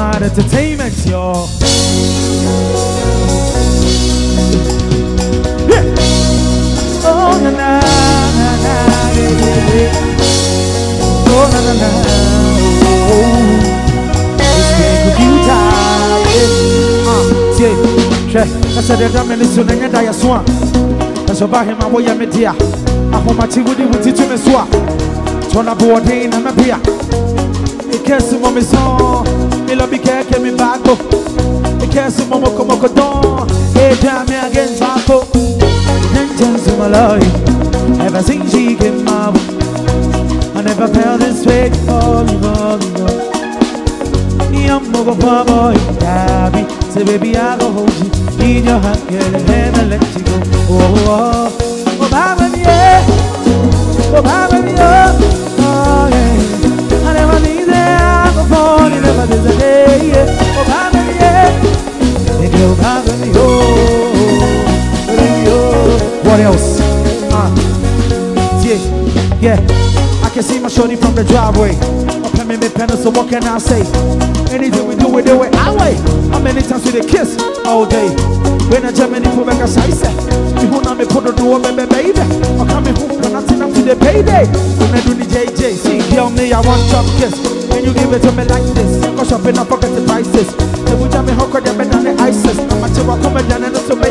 entertainment, y'all. Yeah. Oh na na na na yeah, yeah. Oh na na na. Oh, it's been computer. Yeah. Ah, tie. Hwɛ, kasa de da mene so na nyɛ da yɛ so a. Kasa ba hema woyɛ me dea. Ahomakye wode wo ti to me so a. Tɔna boɔden na mɛbea. Ikesi mo mi son, mi lo bi keke mi bago. Ikesi mo moko moko don, e jam me again bako. Nenjen sumaloi, ever since she came out, I never felt this way before, before, before. Yum mogo boy, Gabby, say baby I go hold you in your hand, girl, and I let you go. Oh, oh, oh, oh, baba me, yeah. Oh, baba me, oh, yeah. I can see my shorty from the driveway. Me, me pen, so what can I say? Anything we do, we do it our way. How many times we they kiss all day? When I jam any for make a size, you who not me put the door, baby, baby. I come home, when I turn up to the payday. When I do the JJ, see, kill me, I want chop kiss. When you give it to me like this, go shopping, I forget the prices. The wood jam me hawk, they're better than the ISIS. I'm a I come and make a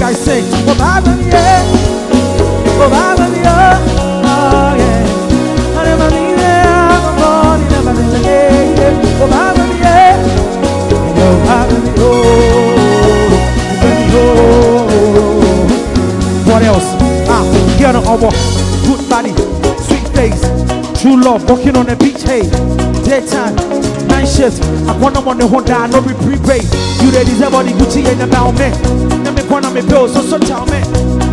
to I sing. Oh, Baba, yeah. Oh, Baba, yeah. Oh, yeah. I never need. I'm born, never it. Yeah. Oh, Baba, yeah. Oh, Baba, oh. Oh. What else? Ah, get on over. Good body, sweet face, true love, walking on the beach, hey. Daytime, shifts. I want them on the Honda, no be prepaid. You ready, the Gucci the now, man. Let me point on my so so tell me.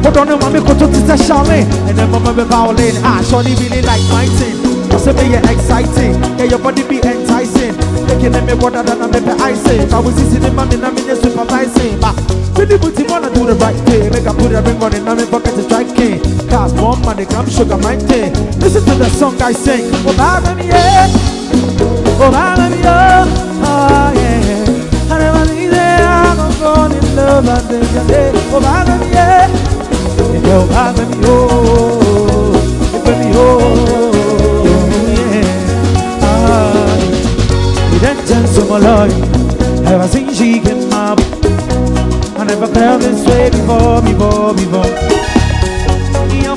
Hold on, mommy, go to the Charlene. And then mama be violin. Ah, Shorty really like my thing. I say, me, yeah, exciting. Yeah, your body be enticing. Making me water than I make icing. I was sitting in mommy, I'm in supervising. But really, but you wanna do the right thing. Make I put a ring on it, now me pocket to strike king. Cause more money, come sugar, my thing. Listen to the song I sing. Oh, Baba, yeah. Oh, Baba, yeah. Oh, yeah. I never need it. I'm falling in love. I think I did. Oh, Baba, yeah. Oh, Baba, oh. Baby, oh. Yeah. Ah. You didn't tell so my love. Ever since she came up, I never felt this way before, before, before.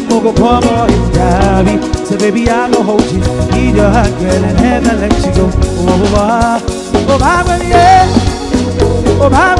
Mogo pomo in Davi. So baby, I go hold you. Need your heart, girl, and never let you go. Oh, oh, oh, oh, Baba, yeah. Oh, Baba, yeah.